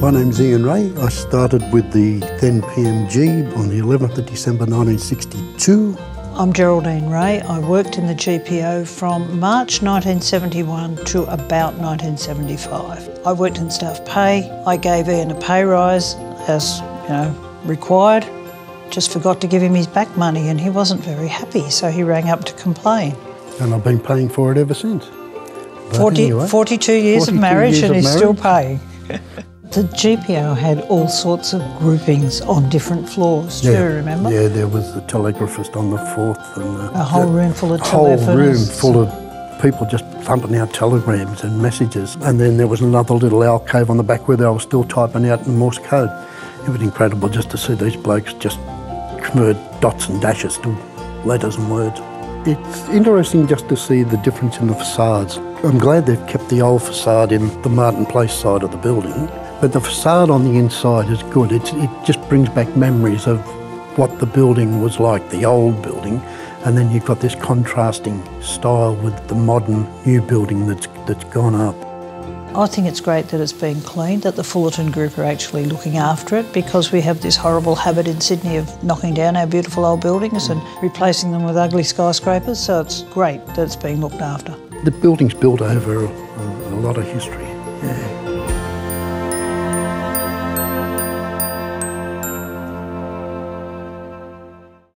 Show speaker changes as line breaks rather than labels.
My name's Ian Rae. I started with the then PMG on the 11th of December 1962.
I'm Geraldine Rae. I worked in the GPO from March 1971 to about 1975. I worked in staff pay. I gave Ian a pay rise as you know required. Just forgot to give him his back money and he wasn't very happy, so he rang up to complain.
And I've been paying for it ever since.
40, anyway, 42 years 42 of marriage
years
and
of
he's
marriage.
still paying. The GPO had all sorts of groupings on different floors, do
yeah,
you remember?
Yeah, there was the telegraphist on the fourth and the,
A whole
the
room full of
whole room full of people just thumping out telegrams and messages. And then there was another little alcove on the back where they were still typing out in Morse code. It was incredible just to see these blokes just convert dots and dashes to letters and words. It's interesting just to see the difference in the facades. I'm glad they've kept the old facade in the Martin Place side of the building, but the facade on the inside is good. It's, it just brings back memories of what the building was like, the old building, and then you've got this contrasting style with the modern new building that's, that's gone up.
I think it's great that it's being cleaned, that the Fullerton Group are actually looking after it because we have this horrible habit in Sydney of knocking down our beautiful old buildings and replacing them with ugly skyscrapers. So it's great that it's being looked after.
The building's built over a, a lot of history. Yeah.